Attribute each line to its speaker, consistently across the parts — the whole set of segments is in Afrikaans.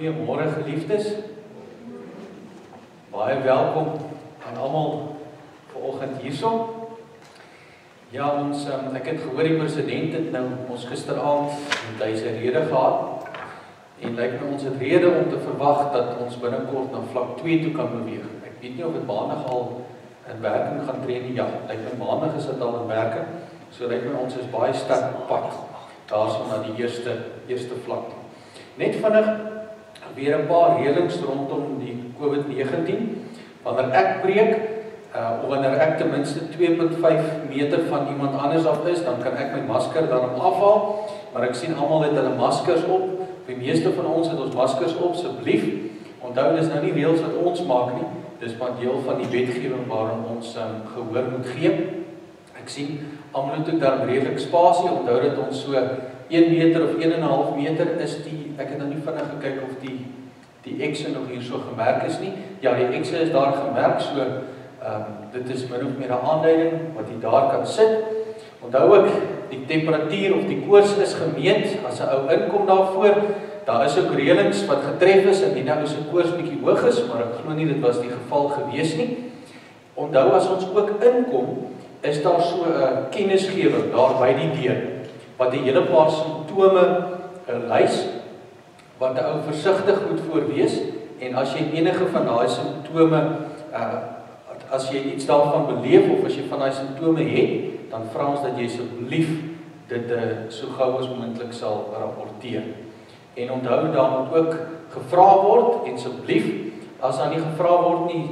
Speaker 1: Goeiemôre geliefdes. Baie welkom aan almal vanoggend hierso. Ja, ons um, ek het gehoor die president het nou ons gisteraand met hy sy rede gehad. En lyk my ons het rede om te verwag dat ons binnekort na vlak 2 toe kan beweeg. Ek weet nie of dit maandag al in werking gaan tree nie. Ja, lyk my maandag is dit al in werking. So lyk my ons is baie sterk op pad daarso na die eerste eerste vlak. Net vinnig weer 'n paar reëlings rondom die COVID-19. Wanneer ek preek, uh of wanneer ek ten minste 2.5 meter van iemand anders af is, dan kan ek my masker daarop afhaal, maar ek sien almal het hulle maskers op. Die meeste van ons het ons maskers op, asseblief. Onthou dis nou nie reëls wat ons maak nie. Dis maar deel van die wetgewing waaraan ons um, gehoor moet gee. Ek sien almal het ook daar redelik spasie. Onthou dat ons so 1 meter of 1.5 meter is die ek het nou nie vinnig gekyk of die die X nog hier so gemerk is nie. Ja, die X is daar gemerk so ehm um, dit is min of meer 'n aanduiding wat jy daar kan sit. Onthou ook die temperatuur of die koors is gemeet as 'n ou inkom daarvoor. Daar is ook reëlings wat getref is en nou is 'n koors bietjie hoog is, maar ek glo nie dit was die geval gewees nie. Onthou as ons ook inkom, is daar so 'n kennisgewing daar by die deur wat 'n hele paar simptome lys wat 'n ou versigtig moet voorwees en as jy enige van daai simptome uh as jy iets daarvan beleef of as jy van daai simptome het, dan vra ons dat jy asseblief dit uh so gou as moontlik sal rapporteer. En onthou dan moet ook gevra word en asseblief as dan nie gevra word nie,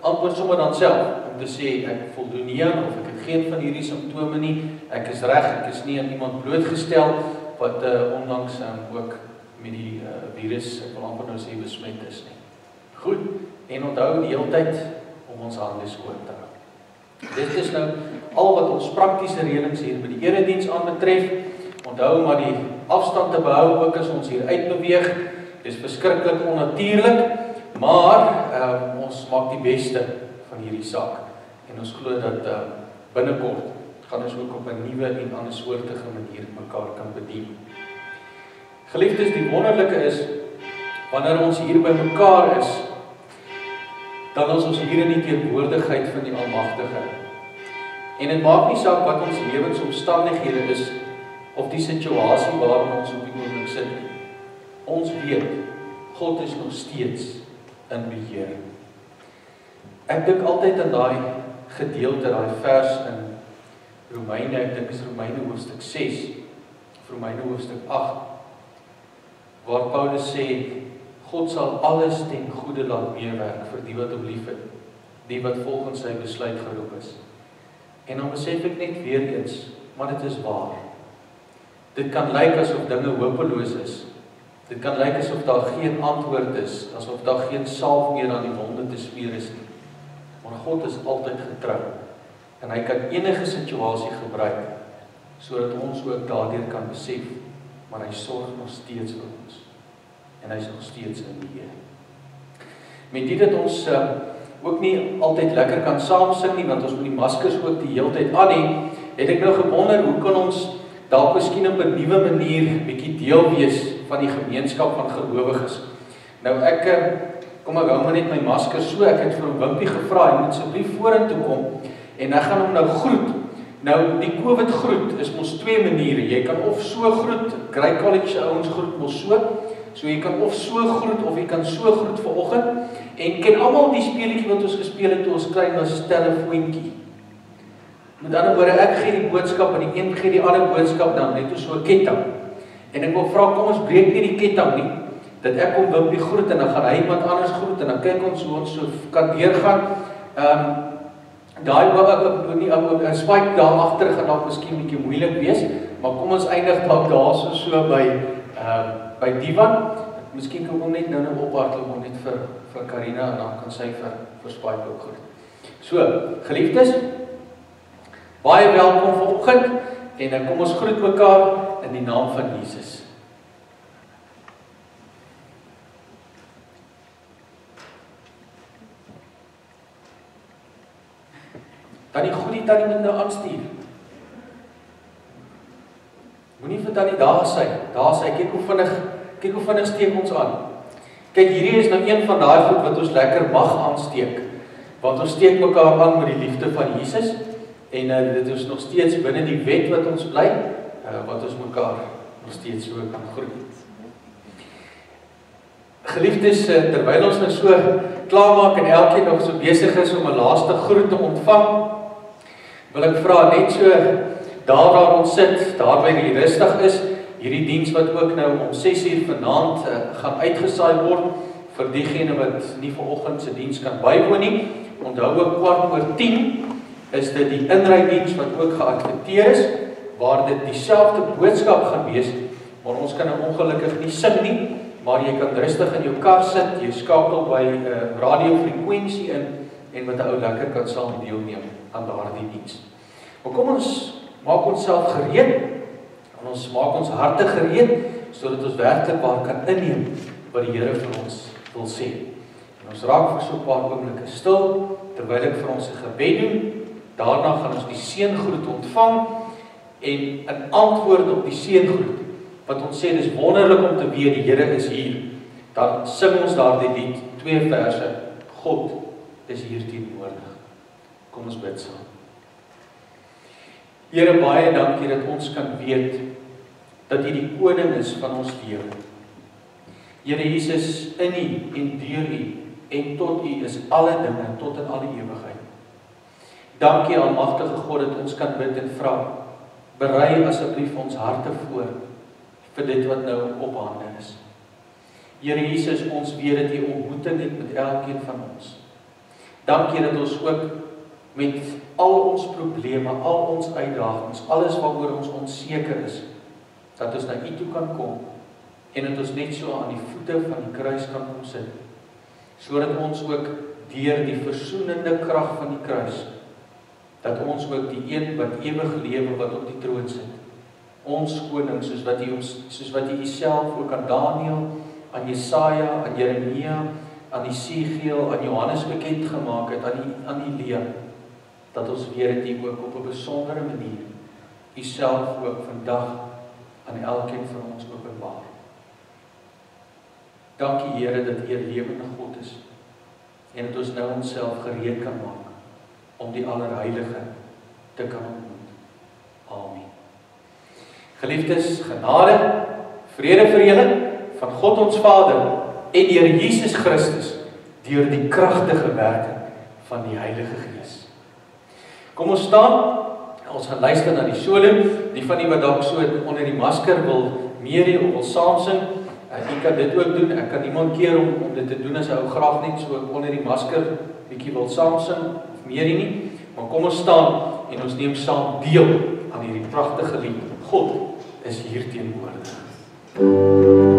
Speaker 1: antwoord sommer dan self om te sê ek voldoen nie aan of ek het geen van hierdie simptome nie. Ek is reg, ek is nie aan iemand blootgestel wat uh onlangs um, ook met die uh virus ek wil amper nou sê besmet is nie. Goed. En onthou die hele tyd om ons hande skoon te hou. Dit is nou al wat ons praktiese reëlings hier by die erediens aanbetref. Onthou maar die afstand te behou ook as ons hier uitbeweeg. Dis verskriklik onnatuurlik, maar uh ons maak die beste van hierdie saak. En ons glo dat uh binnekort gaan ons ook op 'n nuwe en ander soortige manier mekaar kan bedien. Geliefdes, die wonderlike is wanneer ons hier by mekaar is, dan is ons hier in die teenwoordigheid van die Almagtige. En dit maak nie saak wat ons lewensomstandighede is of die situasie waarin ons op die oomblik sit nie. Ons weet God is nog steeds in beheer. Ek dink altyd aan daai gedeelte, daai vers in Romeine, ek dink is Romeine hoofstuk 6, Romeine hoofstuk 8 waar Paulus sê God sal alles ten goeie laat meewerk vir die wat hom liefhet, die wat volgens sy besluit geroep is. En dan besef ek net weer eens, maar dit is waar. Dit kan lyk asof dinge hopeloos is. Dit kan lyk asof daar geen antwoord is, asof daar geen salf meer aan die wonde te smeer is nie. Maar God is altyd getrou. En hy kan enige situasie gebruik sodat ons ook daardeur kan besef, maar hy sorg nog steeds vir ons en hy is nog steeds in beheer. Met dit dat ons uh, ook nie altyd lekker kan saam sing nie want ons moet die maskers ook die hele tyd aan hê, het ek nou gewonder hoe kan ons dalk miskien op 'n nuwe manier bietjie deel wees van die gemeenskap van gelowiges. Nou ek uh, kom ek hou maar net my masker so, ek het vir Wimpie gevra hy moet asseblief vorentoe kom en ek gaan hom nou groet. Nou die COVID groet is mos twee maniere. Jy kan of so groet, Grey College ouens groet mos so So jy kan of so groet of jy kan so groet vir oggend en ken almal die speletjie wat ons gespeel het toe ons klein was, telefoontjie. Met ander woorde, ek gee die boodskap en die een gee die ander boodskap dan net so 'n ketting. En ek wil vra kom ons breek nie die ketting nie. Dat ek kom Wimpie groet en dan gaan hy iemand anders groet en dan kyk ons hoe ons so kan deurgaan. Ehm um, daai wou ek nie ou 'n spike daar agter gaan dalk miskien bietjie moeilik wees, maar kom ons eindig dalk daarso so by ehm um, by Divan. Miskien kan hom net nou-nou ophardloop om net vir vir Karina en dan kan sy vir vir Spike ook groet. So, geliefdes, baie welkom vanoggend en dan kom ons groet mekaar in die naam van Jesus. Tannie Goedie tannie moet nou aanstuur. Moenie vir tannie daar sy. Daar sy kyk hoe vinnig kyk hoe vinnig steek ons aan. Kyk, hierdie is nou een van daai goed wat ons lekker mag aansteek. Want ons steek mekaar aan met die liefde van Jesus en uh, dit is nog steeds binne die wet wat ons bly, uh, wat ons mekaar nog steeds so kan groet. Geliefdes, uh, terwyl ons nou so klaarmaak en elkeen nog so besig is om 'n laaste groet te ontvang, wil ek vra net so daar waar ons sit, daar waar jy rustig is, hierdie diens wat ook nou om 6uur vanaand uh, gaan uitgesaai word vir diegene wat nie vanoggend se diens kan bywoon nie. Onthou ook kwart oor 10 is dit die inrydiens wat ook geadverteer is waar dit dieselfde boodskap gaan wees, maar ons kan nou ongelukkig nie sing nie, maar jy kan rustig in jou kar sit, jy skakel by 'n uh, eh, radiofrekwensie in en met 'n ou lekker kan saam deelneem aan daardie diens. Maar kom ons maak onsself gereed En ons maak ons harte gereed sodat ons werklik waar kan inneem wat die Here vir ons wil sê. En ons raak vir so 'n paar oomblikke stil terwyl ek vir ons 'n gebed doen. Daarna gaan ons die seëngroet ontvang en in antwoord op die seëngroet wat ons sê dis wonderlik om te weet die Here is hier. Dan sing ons daardie lied, twee verse. God is hier teenwoordig. Kom ons bid saam. Here baie dankie dat ons kan weet dat U die koning is van ons lewe. Here Jesus, in U en deur U en tot U is alle dinge tot in alle ewigheid. Dankie almagtige God dat ons kan bid en vra. Berei asseblief ons harte voor vir dit wat nou op hande is. Here Jesus, ons weet dat U ontmoeting het met elkeen van ons. Dankie dat ons ook met al ons probleme, al ons uitdagings, alles waaroor ons onseker is, dat ons na U toe kan kom en dat ons net so aan die voete van die kruis kan kom sit. Sodat ons ook deur die versoenende krag van die kruis dat ons ook die een wat ewig lewe wat op die troon sit. Ons koning soos wat U ons soos wat U Uself ook aan Daniël, aan Jesaja, aan Jeremia, aan Jesegiel, aan Johannes bekend gemaak het, aan die aan die leer dat ons weer dit ook op 'n besondere manier u self ook vandag aan elkeen van ons openbaar. Dankie Here dat U 'n lewende God is en dat ons nou onsself gereed kan maak om die allerheilige te kan ontmoet. Amen. Geliefdes, genade, vrede vir julle van God ons Vader en deur Jesus Christus deur die kragtige werking van die Heilige Gees. Kom ons staan. Ons gaan luister na die solo. Die van die wat dalk so onder die masker wil meerie of wil saam sing, uh, jy kan dit ook doen. Ek kan iemand keer om om dit te doen as hy ou graag net so onder die masker bietjie wil saam sing of meerie nie. Maar kom ons staan en ons neem saam deel aan hierdie pragtige lied. God is hier teenwoordig. Thank you.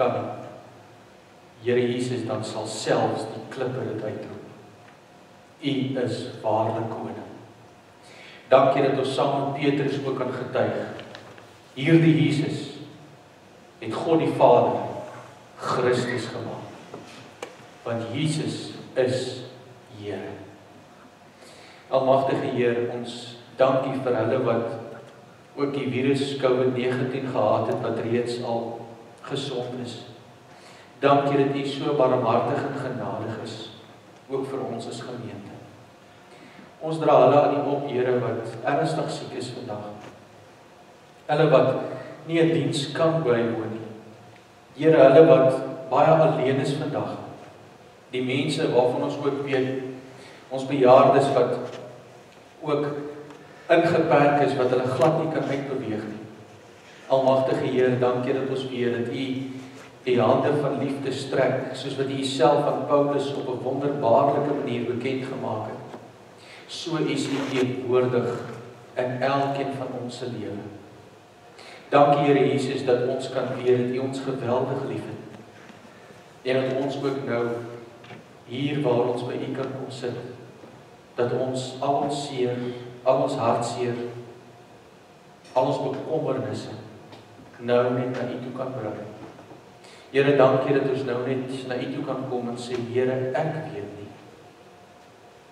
Speaker 1: Kan nie. Here Jesus dan sal selfs die klippe dit uitroep. U is waarlik koning. Dankie dat ons saam met Petrus ook kan getuig. Hierdie Jesus het God die Vader Christus gemaak. Want Jesus is Here. Almagtige Heer, ons dankie vir hulle wat ook die virus COVID-19 gehad het wat reeds al gesond is. Dankie dat U so barmhartig en genadig is ook vir ons as gemeente. Ons dra hulle aan U op, Here, wat ernstig siek is vandag. Hulle wat nie 'n diens kan bywoon nie. Here, hulle wat baie alleen is vandag. Die mense waarvan ons ook weet ons bejaardes wat ook ingeperk is wat hulle glad nie kan uitbeweeg nie. Almagtige Here, dankie dat ons weet dat U die hande van liefde strek soos wat U Uself aan Paulus op 'n wonderbaarlike manier bekend gemaak het. So is U teenwoordig in elkeen van ons se lewe. Dankie Here Jesus dat ons kan weet dat U ons geweldig liefhet. En dat ons ook nou hier waar ons by U kan kom sit dat ons al ons seer, al ons hartseer, al ons bekommernisse nou net na U toe kan bring. Here, dankie dat ons nou net na U toe kan kom en sê, Here, ek weet nie.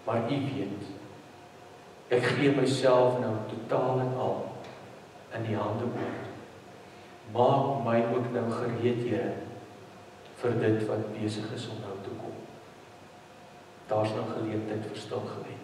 Speaker 1: Maar U weet. Ek gee myself nou totaal en al in die hande oor. Maak my ook nou gereed, Here, vir dit wat besig is om nou te kom. Daar's nou geleentheid vir stil gebed.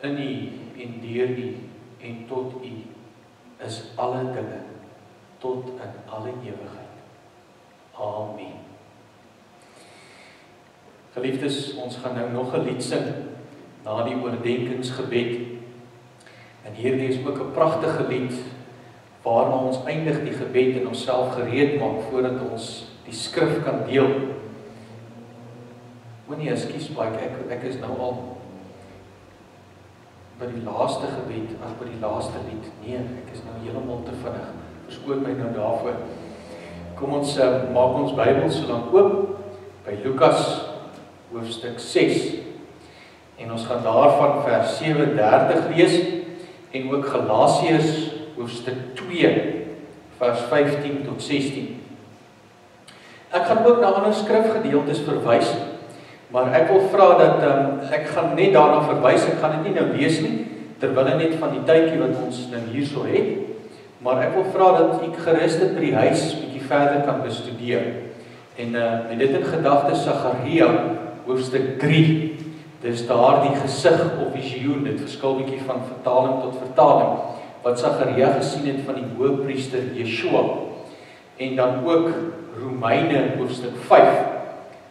Speaker 1: In U en deur U en tot U is alle dinge tot in alle ewigheid. Amen. Geliefdes, ons gaan nou nog 'n lied sing na die oordenkingsgebed. En hierdie is ook 'n pragtige lied waarna ons eindig die gebed en onsself gereed maak voordat ons die skrif kan deel. Moenie ekskuus baie ek ek is nou al by die laaste gebed as by die laaste lied. Nee, ek is nou heeltemal te vinnig. Verskoon my nou daarvoor. Kom ons uh, maak ons Bybel so lank oop by Lukas hoofstuk 6. En ons gaan daarvan vers 37 lees en ook Galasiërs hoofstuk 2 vers 15 tot 16. Ek gaan ook na ander skrifgedeeltes verwys. Maar ek wil vra dat um, ek gaan net daarna verwys. Ek gaan dit nie nou lees nie terwyl net van die tydjie wat ons nou hierso het. Maar ek wil vra dat ek gerus dit by die huis bietjie verder kan bestudeer. En uh met dit in gedagte Sagaria hoofstuk 3. Dis daardie gesig of visioen. Dit verskil bietjie van vertaling tot vertaling wat Sagaria gesien het van die hoëpriester Yeshua. En dan ook Romeine hoofstuk 5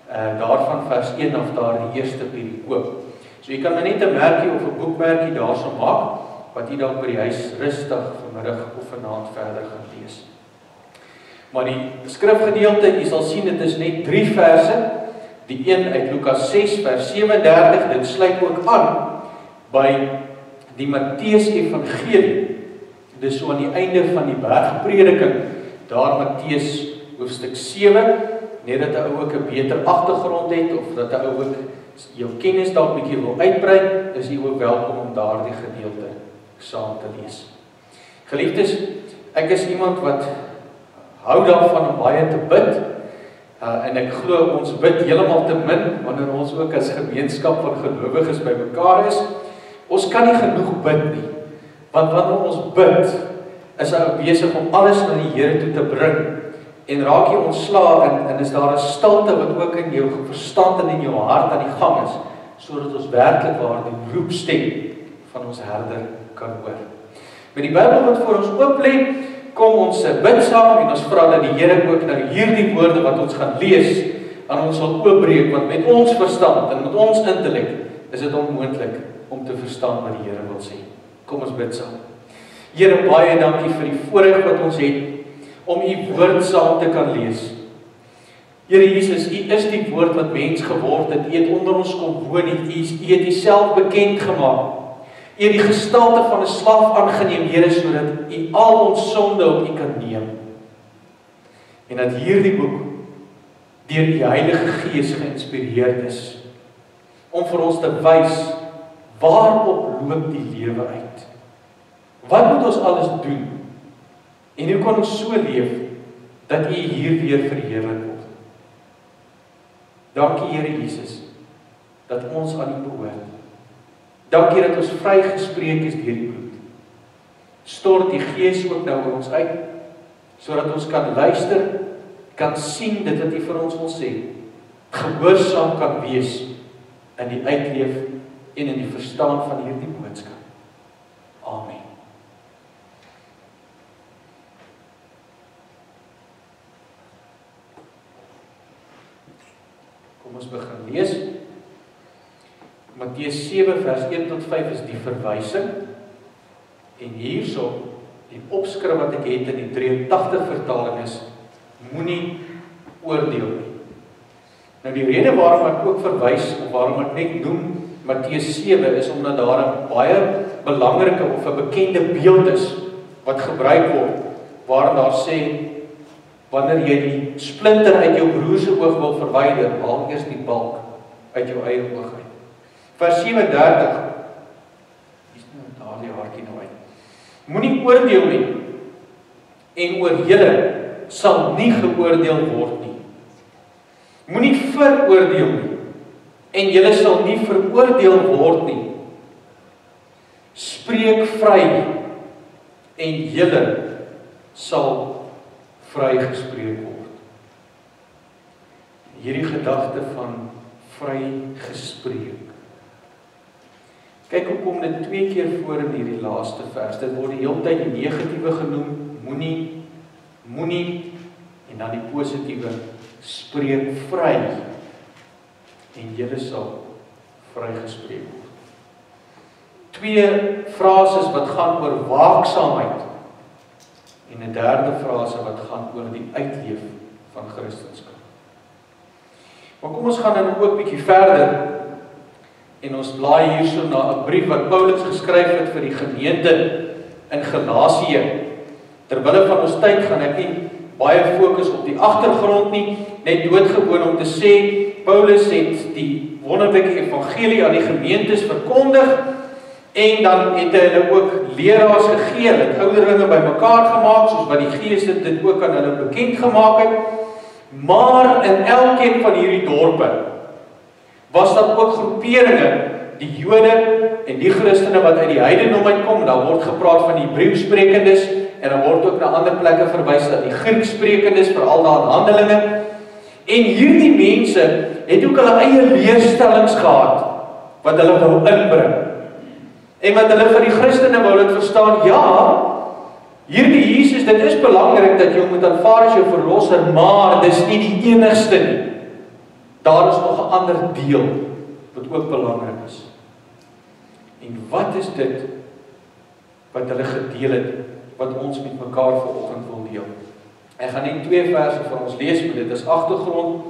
Speaker 1: uh daarvan vers 1 af daar die eerste perikoop. So jy kan maar net 'n merkie of 'n boekmerkie daarso maak wat jy dalk by die huis rustig vanmiddag of vanaand verder gaan lees. Maar die skrifgedeelte, jy sal sien dit is net 3 verse. Die een uit Lukas 6 vers 37, dit sluit ook aan by die Matteus Evangelie. Dis so aan die einde van die bergprediking, daar Matteus hoofstuk 7 net dat 'n ou ook 'n beter agtergrond het of dat 'n ou ook jou kennis dalk bietjie wil uitbrei, is jy ook welkom om daardie gedeelte saam te lees. Geliefdes, ek is iemand wat hou daarvan om baie te bid. Uh, en ek glo ons bid heeltemal te min wanneer ons ook as gemeenskap van gelowiges bymekaar is. Ons kan nie genoeg bid nie. Want wanneer ons bid, is hy besig om alles na die Here toe te bring en raak jy ontslae en en is daar 'n stilte wat ook in jou verstand en in jou hart aan die gang is sodat ons werklik waar die roepstem van ons herder kan hoor. Met die Bybel wat voor ons oop lê, kom ons bid saam en ons vra dat die Here ook nou hierdie woorde wat ons gaan lees aan ons sal oopbreek want met ons verstand en met ons intellek is dit onmoontlik om te verstaan wat die Here wil sê. Kom ons bid saam. Here baie dankie vir die voorreg wat ons het om u woord saam te kan lees. Here Jesus, u is die woord wat mens geword het. U het onder ons kom woon. U het u self bekend gemaak. U het die gestalte van 'n slaaf aangeneem, Here, sodat u al ons sonde op u kan neem. En dat hierdie boek deur die Heilige Gees geïnspireerd is om vir ons te wys waarop loop die lewe uit. Wat moet ons alles doen En hoe kan ons so leef dat U hier weer verheerlik word? Dankie Here Jesus dat ons aan U behoort. Dankie dat ons vrygespreek is deur die bloed. Stort die Gees ook nou oor ons uit sodat ons kan luister, kan sien dit wat U vir ons wil sê. Gehoorsaam kan wees in die uitleef en in die verstaan van hierdie boodskap. Amen. Kom ons begin lees. Matteus 7 vers 1 tot 5 is die verwysing. En hierso die opskrif wat ek het in die 83 vertaling is moenie oordeel nie. Nou die rede waarom ek ook verwys of waarom ek net noem Matteus 7 is omdat daar 'n baie belangrike of 'n bekende beeld is wat gebruik word waarin daar sê Wanneer jy die splinter uit jou broer se oog wil verwyder, haal eers die balk uit jou eie oog uit. Vers 37. Dis nou daardie hartjie nou uit. Moenie oordeel nie en oor julle sal nie geoordeel word nie. Moenie veroordeel nie en julle sal nie veroordeel word nie. Spreek vry en julle sal vrygespreek word. Hierdie gedagte van vrygespreek. Kyk hoe kom dit twee keer voor in hierdie laaste vers. Dit word die hele tyd die negatiewe genoem, moenie moenie en dan die positiewe spreek vry en jy sal vrygespreek word. Twee frases wat gaan oor waaksaamheid en 'n derde frase wat gaan oor die uitleef van Christendom. Maar kom ons gaan dan ook bietjie verder en ons blaai hierso na 'n brief wat Paulus geskryf het vir die gemeente in Galasië. Terwille van ons tyd gaan ek nie baie fokus op die agtergrond nie, net doodgewoon om te sê Paulus het die wonderlike evangelie aan die gemeentes verkondig En dan het hy hulle ook leraars gegee, het ouderlinge bymekaar gemaak soos wat die Gees dit ook aan hulle bekend gemaak het. Maar in elkeen van hierdie dorpe was daar ook groeperinge, die Jode en die Christene wat uit die heidendom uitkom. Daar word gepraat van die Hebreësprekendes en dan word ook na ander plekke verwys dat die Grieksprekendes veral daar in Handelinge. En hierdie mense het ook hulle eie leerstellings gehad wat hulle wou inbring. En wat hulle vir die Christene wou dit verstaan, ja, hierdie Jesus, dit is belangrik dat jy hom moet aanvaar as jou verlosser, maar dis nie die enigste nie. Daar is nog 'n ander deel wat ook belangrik is. En wat is dit wat hulle gedeel het wat ons met mekaar vanoggend wil deel? Ek gaan net twee verse vir ons lees, maar dit is agtergrond.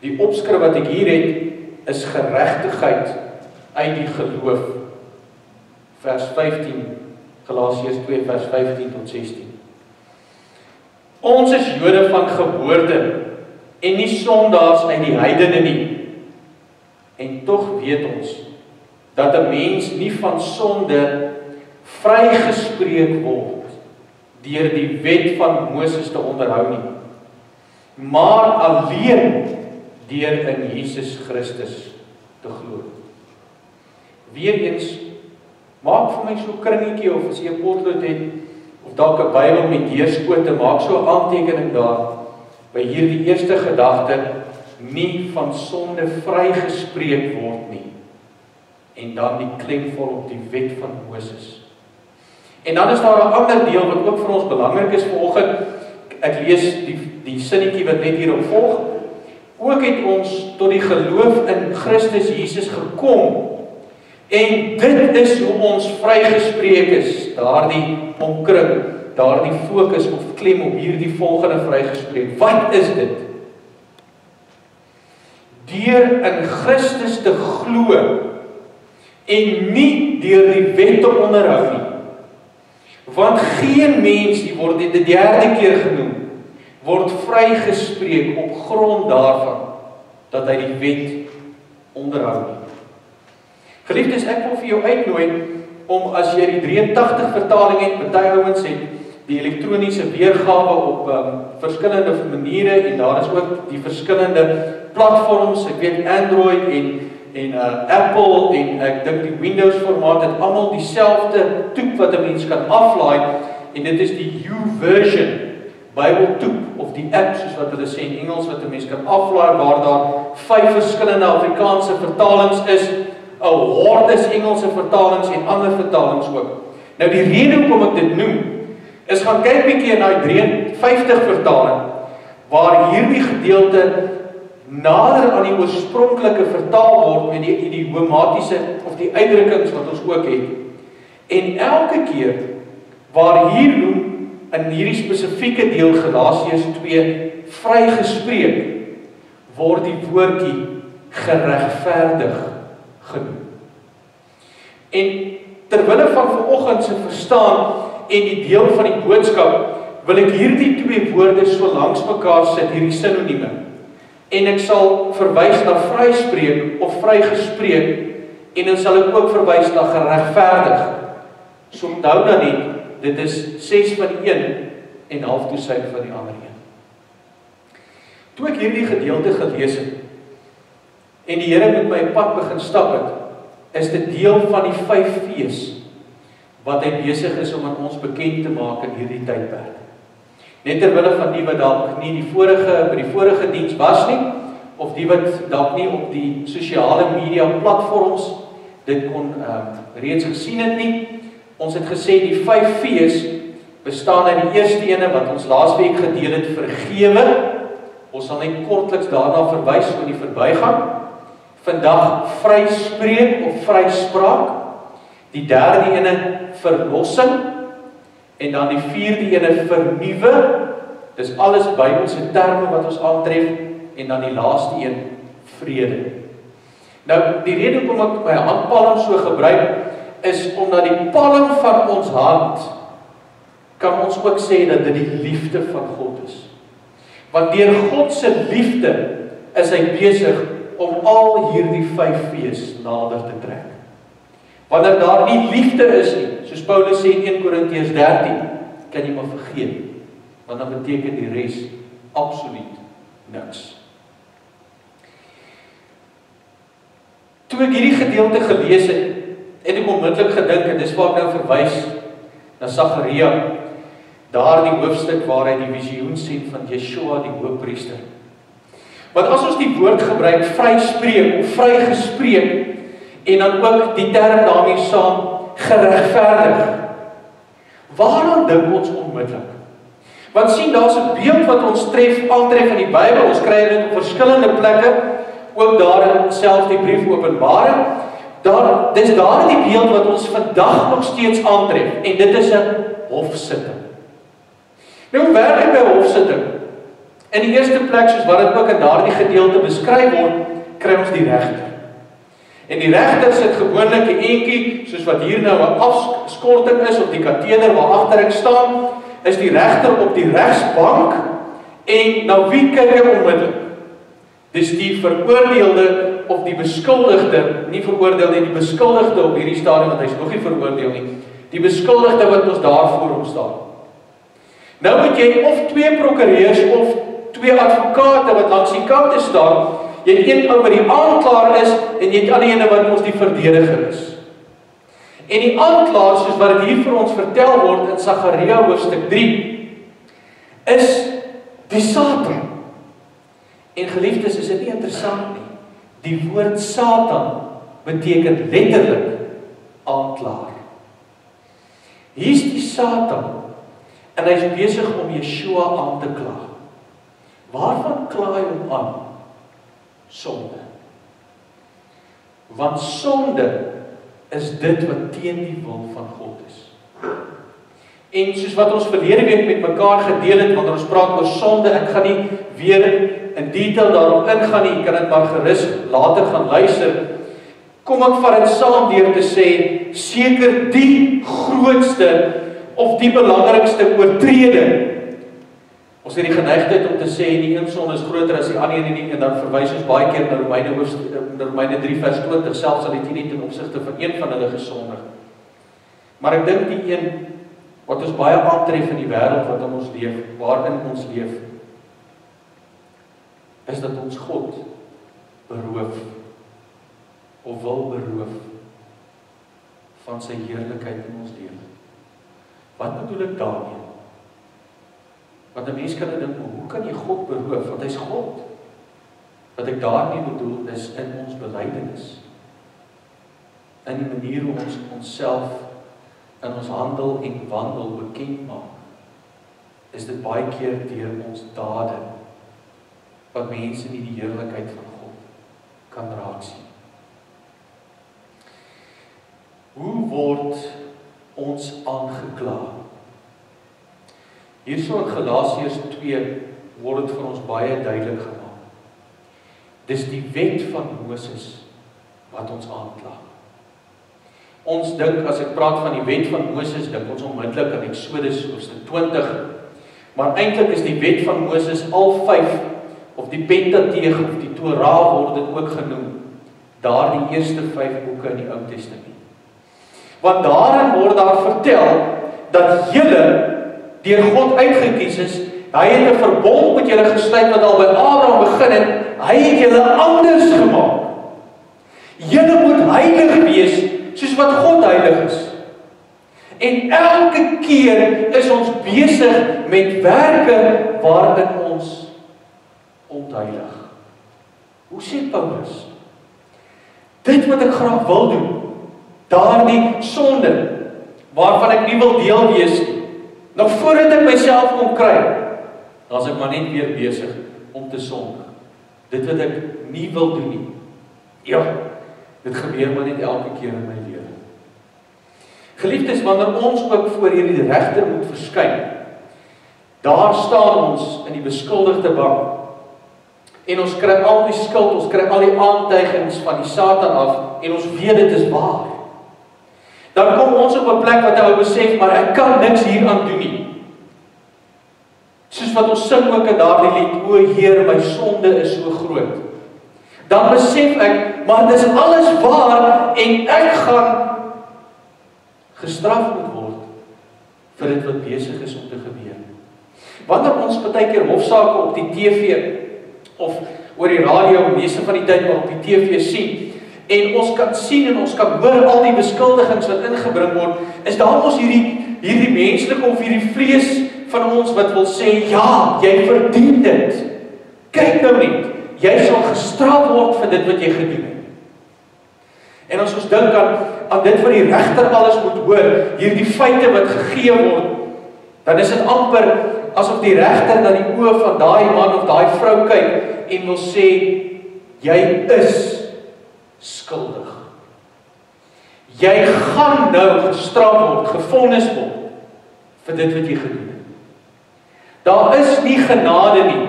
Speaker 1: Die opskrif wat ek hier het is geregtigheid uit die geloof vers 15 Galasiërs 2 vers 15 tot 16. Ons is Jode van geboorte en nie sondaars uit die heidene nie. En tog weet ons dat 'n mens nie van sonde vrygespreek word deur die wet van Moses te onderhou nie, maar alleen deur in Jesus Christus te glo. Weereens maak vir my so 'n kringetjie of as jy 'n potlood het of dalk 'n Bybel met deurskote, maak so 'n aantekening daar by hierdie eerste gedagte nie van sonde vrygespreek word nie en dan die klem vol op die wet van Moses. En dan is daar 'n ander deel wat ook vir ons belangrik is vanoggend. Ek lees die die sinnetjie wat net hierop volg. Ook het ons tot die geloof in Christus Jesus gekom. En dit is hoe ons vrygespreek is. Daardie omkring, daardie fokus of klem op hierdie volgende vrygespreek. Wat is dit? Deur in Christus te glo en nie deur die wet te onderhou nie. Want geen mens, die word dit die derde keer genoem, word vrygespreek op grond daarvan dat hy die wet onderhou nie. Geliefdes, ek wil vir jou uitnooi om as jy die 83 vertaling het, baie ouens het die elektroniese weergawe op um, verskillende maniere en daar is ook die verskillende platforms, ek weet Android en en uh, Apple en ek dink die Windows formaat het almal dieselfde toep wat 'n mens kan aflaai en dit is die YouVersion Bybel toep of die app soos wat hulle sê in Engels wat 'n mens kan aflaai waar daar vyf verskillende Afrikaanse vertalings is, 'n hordes Engelse vertalings en ander vertalings ook. Nou die rede hoekom ek dit noem is gaan kyk bietjie in daai 53 vertaling waar hierdie gedeelte nader aan die oorspronklike vertaal word met die idiomatiese of die uitdrukkings wat ons ook het. En elke keer waar hier noem in hierdie spesifieke deel Galasiërs 2 vrygespreek word die woordjie geregverdig genoem. En terwille van vanoggend se verstaan en die deel van die boodskap wil ek hierdie twee woorde so langs mekaar sit hierdie sinonieme en ek sal verwys na vryspreek of vrygespreek en dan sal ek ook verwys na geregverdig. So onthou dan net, dit is 6 van die een en half toe sy van die ander een. Toe ek hierdie gedeelte gelees het en die Here met my pad begin stap het, is dit deel van die 5 fees wat hy besig is om aan ons bekend te maak in hierdie tydperk. Net terwille van die wat dalk nie die vorige by die vorige diens was nie of die wat dalk nie op die sosiale media platforms dit kon ehm uh, reeds gesien het nie. Ons het gesê die 5 fees bestaan uit die eerste ene wat ons laasweek gedeel het vergewe. Ons sal net kortliks daarna verwys oor die verbygang. Vandag vryspreek of vryspraak. Die derde ene verlossing En dan die vierde ene vernuwe. Dis alles Bybelse terme wat ons aantref en dan die laaste een vrede. Nou die rede hoekom ek my handpalm so gebruik is omdat die palm van ons hand kan ons ook sê dat dit die liefde van God is. Want deur God se liefde is hy besig om al hierdie vyf fees nader te trek. Wanneer daar nie liefde is nie, soos Paulus sê in 1 Korintiërs 13, kan jy maar vergeet. Want dan beteken die res absoluut niks. Toe ek hierdie gedeelte gelees het, het ek onmiddellik gedink en dis waar ek nou verwys na Sagaria, daardie hoofstuk waar hy die visioen sien van Yeshua die Hoëpriester. Want as ons die woord gebruik vryspreek of vrygespreek en dan ook die term daarmee saam geregverdig. Waaraan dink ons onmiddellik? Want sien daar's 'n beeld wat ons tref aantref in die Bybel. Ons kry dit op verskillende plekke, ook daar in selfs die brief Openbaring. Daar dis daar die beeld wat ons vandag nog steeds aantref en dit is 'n hofsitting. Nou werk dit by hofsitting? In die eerste plek soos wat dit ook in daardie gedeelte beskryf word, kry ons die regter. En die regter sit gewoonlik 'n entjie soos wat hier nou 'n afskorting is op die kateder waar agter ek staan, is die regter op die regsbank en na wie kyk hy onmiddellik? Dis die veroordeelde of die beskuldigde, nie veroordeel nie, die beskuldigde op hierdie stadium want hy's nog nie veroordeel nie. Die beskuldigde wat ons daar voor hom staan. Nou moet jy of twee prokureurs of twee advokate wat langs die kante staan. Jy het een ou wat die aanklaer is en jy het ander ene wat ons die verdediger is. En die aanklaer soos wat dit hier vir ons vertel word in Sagaria hoofstuk 3 is die Satan. En geliefdes, is dit nie interessant nie? Die woord Satan beteken letterlik aanklaer. Hier's die Satan en hy's besig om Yeshua aan te kla. Waarvan kla hy hom aan? Sonde. Want sonde is dit wat teen die wil van God is. En soos wat ons verlede week met mekaar gedeel het wanneer ons praat oor sonde, ek gaan nie weer in detail daarop ingaan nie, jy kan dit maar gerus later gaan luister. Kom ek vat dit saam deur te sê seker die grootste of die belangrikste oortreding. Ons het die geneigtheid om te sê die een sonde is groter as die ander en nie en dan verwys ons baie keer na Romeine hoofstuk Romeine 3 vers 20 selfs al het jy nie ten opsigte van een van hulle gesondig. Maar ek dink die een wat ons baie aantref in die wêreld wat ons leef, waarin ons leef, is dat ons God beroof of wil beroof van sy heerlikheid in ons lewe. Wat bedoel ek daarmee? Want 'n mens kan dink, hoe kan jy God beroof want hy's God? Wat ek daarmee bedoel is in ons belydenis. In die manier hoe ons onsself in ons handel en wandel bekend maak. Is dit baie keer deur ons dade wat mense nie die heerlikheid van God kan raak sien. Hoe word ons aangekla? Hierso in Galasiërs 2 word dit vir ons baie duidelik gemaak. Dis die wet van Moses wat ons aankla. Ons dink as ek praat van die wet van Moses, dink ons onmiddellik aan Eksodus hoofstuk 20. Maar eintlik is die wet van Moses al 5 of die Pentateeg of die Torah word dit ook genoem. Daardie eerste 5 boeke in die Ou Testament. Want daarin word daar vertel dat julle deur God uitgekies is. Hy het 'n verbond met julle gesluit wat al by Abraham begin het. Hy het julle anders gemaak. Julle moet heilig wees soos wat God heilig is. En elke keer is ons besig met werke waarin ons ontheilig. Hoe sê Paulus? Dit wat ek graag wil doen, daardie sonde waarvan ek nie wil deel wees nie. Nog voordat ek myself kon kry, dan's ek maar net weer besig om te sondig. Dit wat ek nie wil doen nie. Ja, dit gebeur maar net elke keer in my lewe. Geliefdes, wanneer ons ook voor hierdie regter moet verskyn, daar staan ons in die beskuldigde bank. En ons kry al die skuld, ons kry al die aantuigings van die Satan af en ons weet dit is waar. Dan kom ons op 'n plek wat hy besef, maar ek kan niks hieraan doen nie. Soos wat ons sing ook in daardie lied, o Heer, my sonde is so groot. Dan besef ek, maar dis alles waar en ek gaan gestraf moet word vir dit wat besig is om te gebeur. Wanneer ons baie keer hofsaake op die TV of oor die radio meeste van die tyd maar op die TV sien en ons kan sien en ons kan hoor al die beskuldigings wat ingebring word, is daar ons hierdie hierdie menslike of hierdie vlees van ons wat wil sê ja, jy verdien dit. Kyk nou net, jy sal gestraf word vir dit wat jy gedoen het. En as ons dink aan aan dit wat die regter alles moet hoor, hierdie feite wat gegee word, dan is dit amper asof die regter na die oë van daai man of daai vrou kyk en wil sê jy is skuldig. Jy gaan nou gestraf word, gefonnis word vir dit wat jy gedoen het. Daar is nie genade nie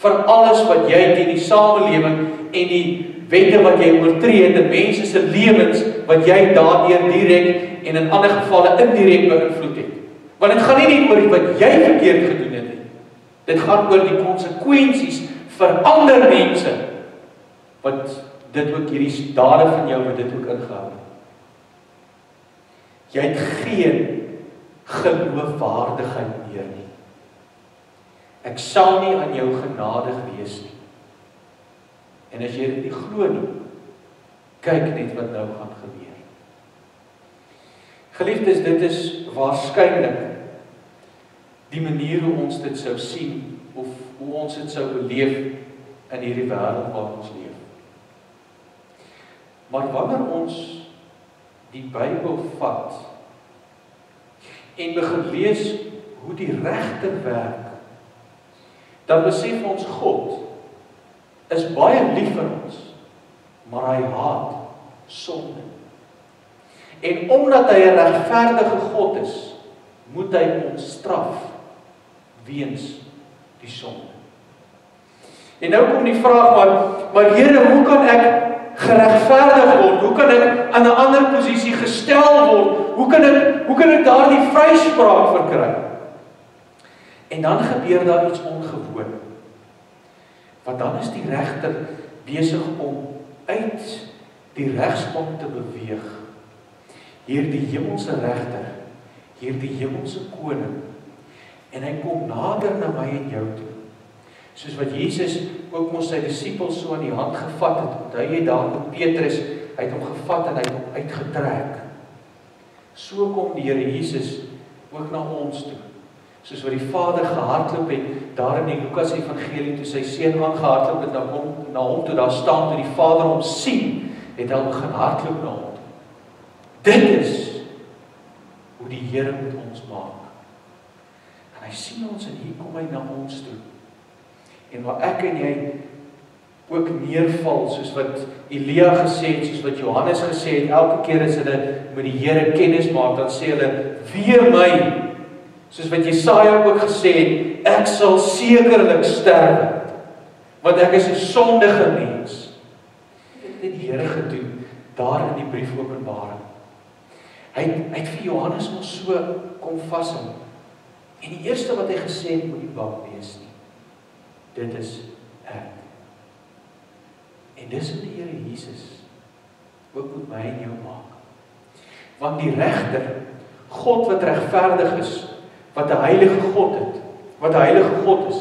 Speaker 1: vir alles wat jy teen die samelewing en die wette wat jy oortree het in mense se lewens wat jy daardeur direk en in ander gevalle indirek beïnvloed het. Want dit gaan nie net oor wat jy verkeerd gedoen het nie. Dit gaan oor die konsekwensies vir ander mense wat dit ook hierdie dade van jou wat dit ook ingehou het. jy het geen geloofwaardigheid meer nie. Ek sal nie aan jou genadig wees nie. En as jy dit nie glo nie, kyk net wat nou gaan gebeur. Geliefdes, dit is waarskynlik die manier hoe ons dit sou sien of hoe ons dit sou beleef in hierdie wêreld waar ons leef. Maar wanneer ons die Bybel vat en begin lees hoe die regter werk, dan besef ons God is baie lief vir ons, maar hy haat sonde. En omdat hy 'n regverdige God is, moet hy ons straf weens die sonde. En nou kom die vraag maar, maar Here, hoe kan ek geregverdig word? Hoe kan ek aan 'n ander posisie gestel word? Hoe kan ek hoe kan ek daardie vryspraak verkry? En dan gebeur daar iets ongewoon. Want dan is die regter besig om uit die regsbank te beweeg. Hierdie hemelse regter, hierdie hemelse koning en hy kom nader na my en jou toe soos wat Jesus ook mos sy disippels so aan die hand gevat het. Onthou jy daar met Petrus, hy het hom gevat en hy het hom uitgetrek. So kom die Here Jesus ook na ons toe. Soos wat die Vader gehardloop het daar in die Lukas Evangelie toe sy seun aangehardloop het na hom na hom toe daar staan toe die Vader hom sien, het hy begin hardloop na hom. Dit is hoe die Here met ons maak. En hy sien ons en hier kom hy na ons toe en waar ek en jy ook neerval soos wat Elia gesê het, soos wat Johannes gesê het, elke keer as hulle met die Here kennis maak, dan sê hulle: "Wee my." Soos wat Jesaja ook gesê het, "Ek sal sekerlik sterwe, want ek is 'n sondige mens." Dit het die Here gedoen daar in die brief Openbaring. Hy hy het vir Johannes mos so kom vashou. En die eerste wat hy gesê het, moenie bang wees nie dit is ek. En dis wat die Here Jesus ook met my en jou maak. Want die regter, God wat regverdig is, wat 'n heilige God het, wat 'n heilige God is,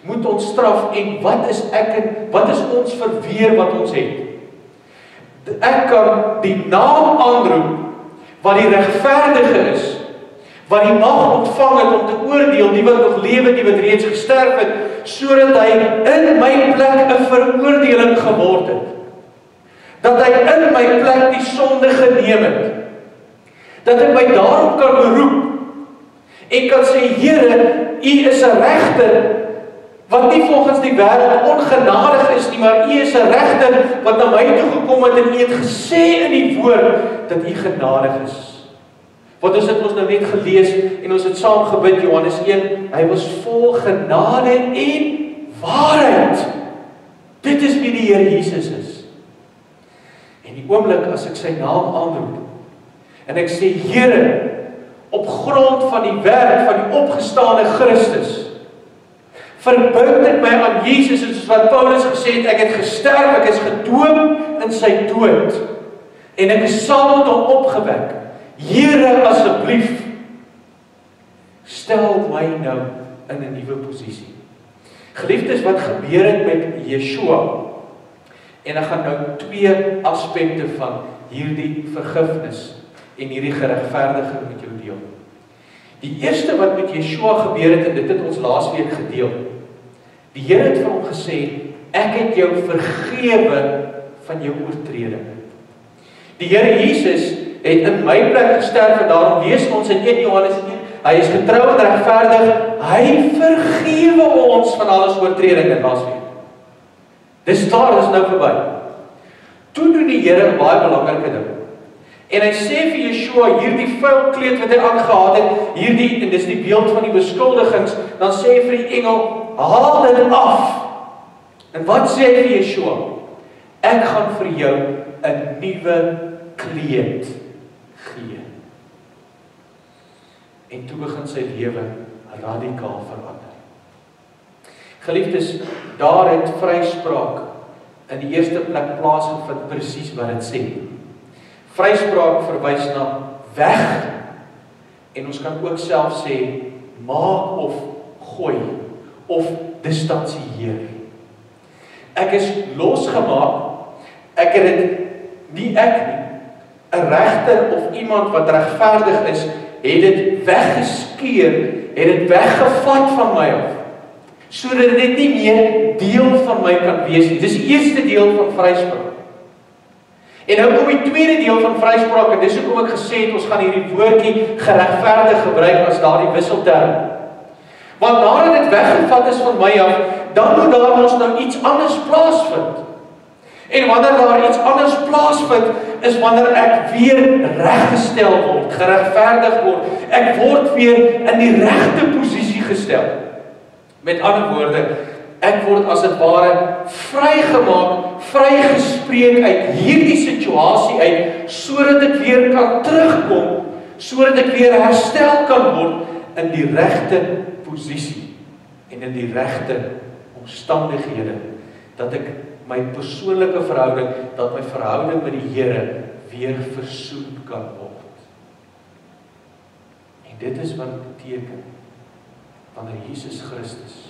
Speaker 1: moet ons straf en wat is ek en wat is ons verweer wat ons het? Ek kan die naam aanroep wat die regverdige is wat die mag ontvang het om te oordeel die wat nog lewe die wat reeds gesterf het sodat hy in my plek 'n veroordeling geword het. Dat hy in my plek die sonde geneem het. Dat ek my daarop kan beroep. En kan sê Here u is 'n regter wat nie volgens die wêreld ongenadig is nie maar u is 'n regter wat na my toe gekom het en u het gesê in die woord dat u genadig is Wat ons het ons nou net gelees en ons het saam gebid Johannes 1, hy was vol genade en waarheid. Dit is wie die Here Jesus is. En die oomblik as ek sy naam aanroep en ek sê Here op grond van die werk van die opgestane Christus verbind ek my aan Jesus soos wat Paulus gesê het ek het gesterf, ek is gedoop in sy dood en ek is saam met hom opgewek. Here asseblief stel my nou in 'n nuwe posisie. Geliefdes, wat gebeur het met Yeshua? En ek gaan nou twee aspekte van hierdie vergifnis en hierdie geregverdiging met jou deel. Die eerste wat met Yeshua gebeur het en dit het ons laasweek gedeel. Die Here het vir hom gesê, ek het jou vergewe van jou oortreding. Die Here Jesus het in my plek gesterf en daarom lees ons in 1 Johannes 1 hy is getrou en regverdig hy vergewe ons van alles oortredinge laasweek dis klaar dis nou verby. Toe doen die Here 'n baie belangrike ding. En hy sê vir Yeshua hierdie vuil kleed wat hy aangetree het hierdie en dis die beeld van die beskuldigings dan sê hy vir die engel haal dit af. En wat sê hy vir Yeshua? Ek gaan vir jou 'n nuwe kleed gee. En toe begin sy lewe radikaal verander. Geliefdes, daar het vryspraak in die eerste plek plaasgevind presies wat dit sê. Vryspraak verwys na weg. En ons kan ook self sê maak of gooi of distansieer. Ek is losgemaak. Ek het dit nie ek nie. 'n regter of iemand wat regverdig is, het dit weggeskeer, het dit weggevat van my af. Sodat dit nie meer deel van my kan wees nie. Dis die eerste deel van vryspraak. En nou kom die tweede deel van vryspraak en dis hoekom ek gesê het ons gaan hierdie woordjie geregverdig gebruik as daardie wisselterm. Want nadat dit weggevat is van my af, dan moet daar ons nou iets anders plaasvind. En wanneer daar iets anders plaasvind, is wanneer ek weer reggestel word, geregverdig word. Ek word weer in die regte posisie gestel. Met ander woorde, ek word as dit ware vrygemaak, vrygespreek uit hierdie situasie uit sodat ek weer kan terugkom, sodat ek weer herstel kan word in die regte posisie en in die regte omstandighede dat ek my persoonlike verhouding, dat my verhouding met die Here weer versoen kan word. En dit is wat beteken wanneer Jesus Christus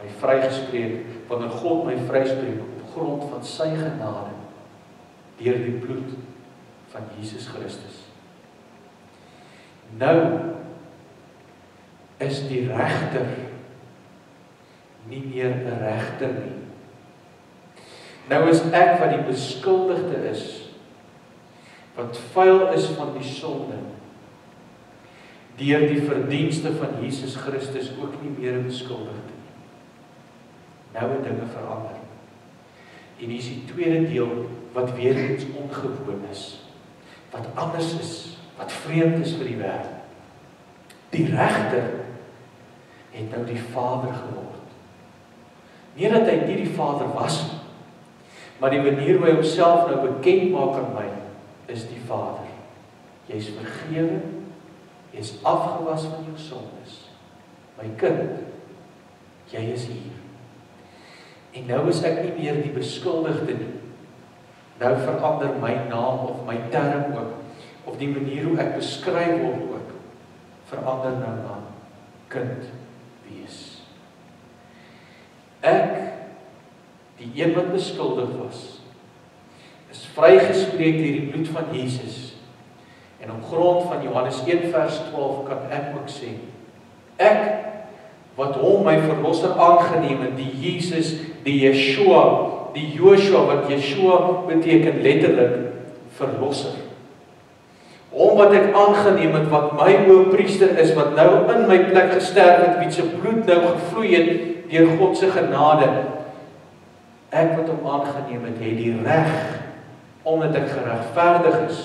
Speaker 1: my vrygespreek, wanneer God my vryspreek op grond van sy genade deur die bloed van Jesus Christus. Nou is die regter nie meer 'n regter nie. Nou is ek wat die beskuldigde is wat vuil is van die sonde deur die verdienste van Jesus Christus ook nie meer 'n beskuldigde Nou het dinge verander. En hier is die tweede deel wat weer eens ongewoon is. Wat anders is, wat vreemd is vir die wêreld. Die regter het nou die Vader geword. Nie dat hy nie die Vader was nie, maar die manier hoe hy homself nou bekend maak aan my is die Vader. Jy's vergewe. Jy's afgewas van jou sondes. My kind, jy is hier. En nou is ek nie meer die beskuldigde nie. Nou verander my naam of my term ook of die manier hoe ek beskryf word ook verander nou na kind wees. Ek die een wat beskuldig was is vrygespreek deur die bloed van Jesus. En op grond van Johannes 1 vers 12 kan ek ook sê ek wat hom my verlosser aangeneem het, die Jesus die Yeshua, die Joshua wat Yeshua beteken letterlik verlosser. Hom wat ek aangeneem het wat my hoëpriester is wat nou in my plek gesterf het, wie se bloed nou gevloei het deur God se genade. Ek wat hom aangeneem het, het die reg omdat ek geregverdig is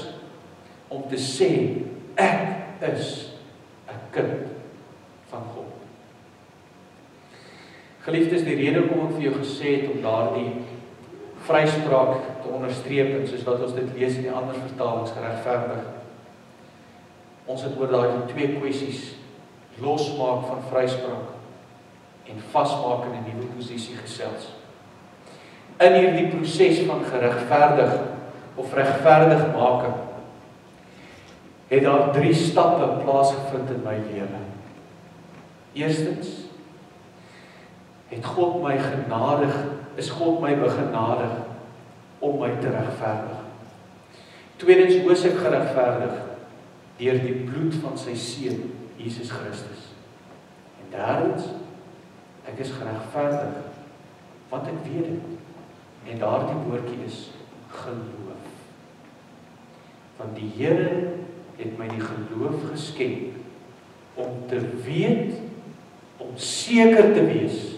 Speaker 1: om te sê ek is 'n kind van God. Geliefdes, die rede hoekom ek vir jou gesê het om daardie vryspraak te onderstreep en soos wat ons dit lees in die ander vertalings geregverdig. Ons het oor daai twee kwessies losmaak van vryspraak en vasmaak in 'n nuwe posisie gesels. In hierdie proses van geregverdig of regverdig maak het daar drie stappe plaasgevind in my lewe. Eerstens het God my genadig, is God my begenadig om my te regverdig. Tweedens hoe ek geregverdig deur die bloed van sy seun Jesus Christus. En derdens ek is geregverdig want ek weet dit. En daardie woordjie is geloof. Want die Here het my die geloof geskenk om te weet om seker te wees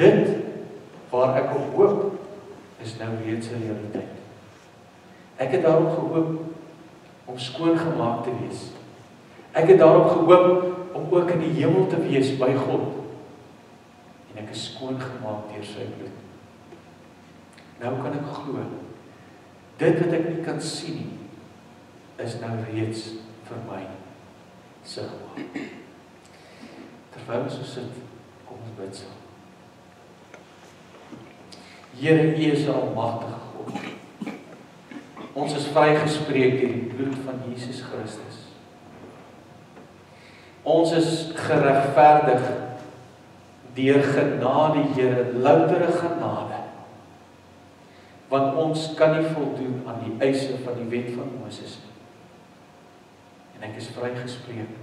Speaker 1: Dit waar ek op hoop is nou reeds 'n realiteit. Ek het daarop gehoop om skoon gemaak te wees. Ek het daarop gehoop om ook in die hemel te wees by God. En ek is skoon gemaak deur sy bloed. Nou kan ek glo. Dit wat ek nie kan sien nie is nou reeds vir my sigbaar. Terwyl ons so sit, kom ons bid saam. Here, U is 'n almagtige God.
Speaker 2: Ons is vrygespreek deur die bloed van Jesus Christus. Ons is geregverdig deur genade, Here, loutere genade. Want ons kan nie voldoen aan die eise van die wet van Moses nie. En ek is vrygespreek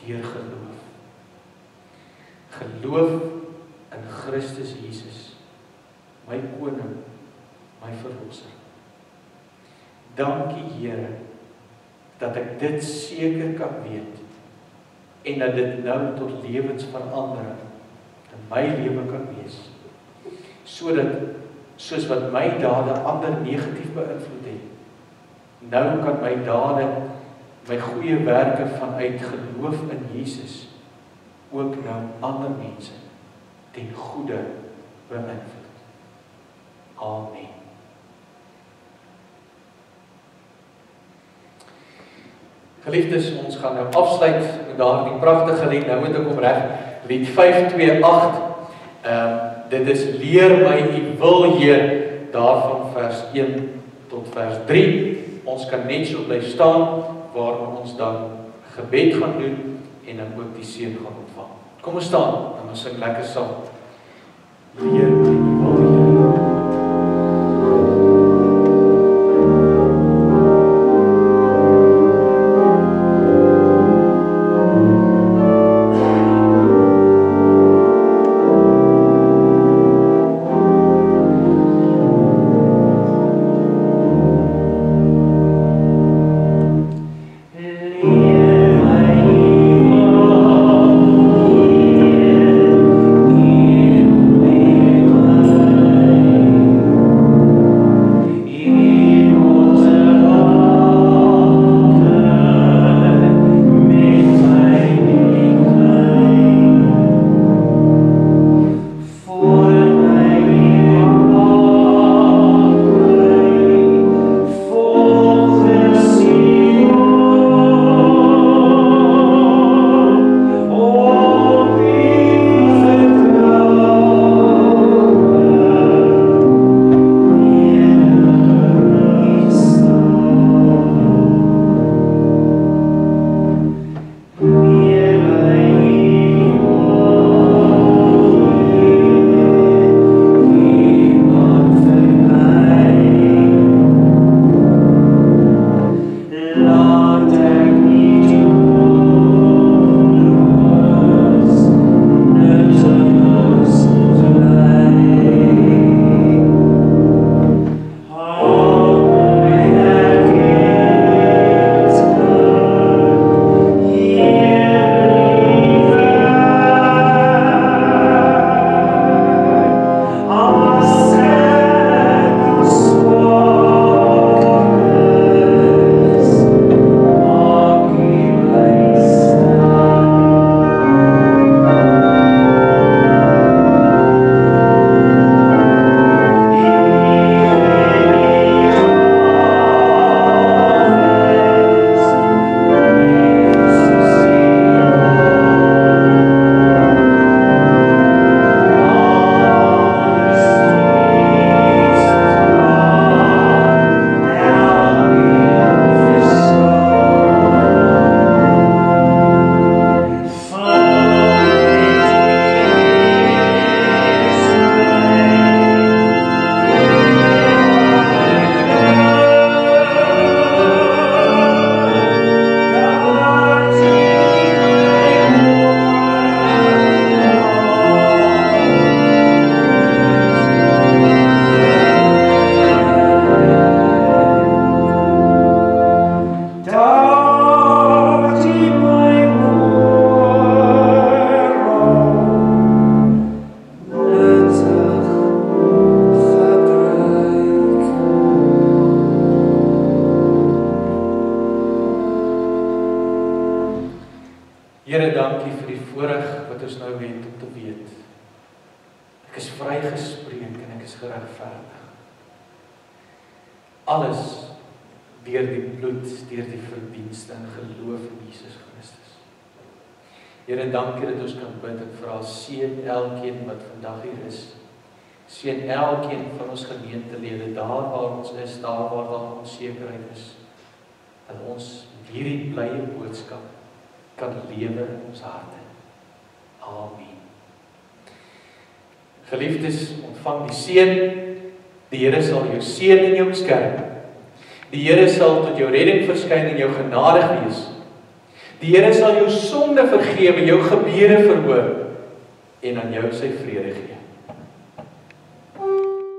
Speaker 2: deur geloof. Geloof in Christus Jesus, my koning, my verlosser. Dankie Here dat ek dit seker kan weet en dat dit nou tot lewensverandering in my lewe kan wees. Sodat soos wat my dade ander negatief beïnvloed het, nou kan my dade my goeie werke vanuit geloof in Jesus ook nou ander mense ten goeie beïnvloed. Amen. Geliefdes, ons gaan nou afsluit met daardie pragtige lied. Nou moet ek hom reg. Lied 528. Ehm um, dit is leer my u wil Heer daarvan vers 1 tot vers 3. Ons kan net so bly staan waar ons dan gebed gaan doen en dan ook die seën gaan ontvang. Kom ons staan, dan ons sing lekker saam. Leer
Speaker 1: kan lewe in ons harte. Amen. Geliefdes, ontvang die seën. Die Here sal jou seën en jou beskerm. Die Here sal tot jou redding verskyn en jou genadig wees. Die Here sal jou sonde vergewe, jou gebede verhoor en aan jou sy vrede gee.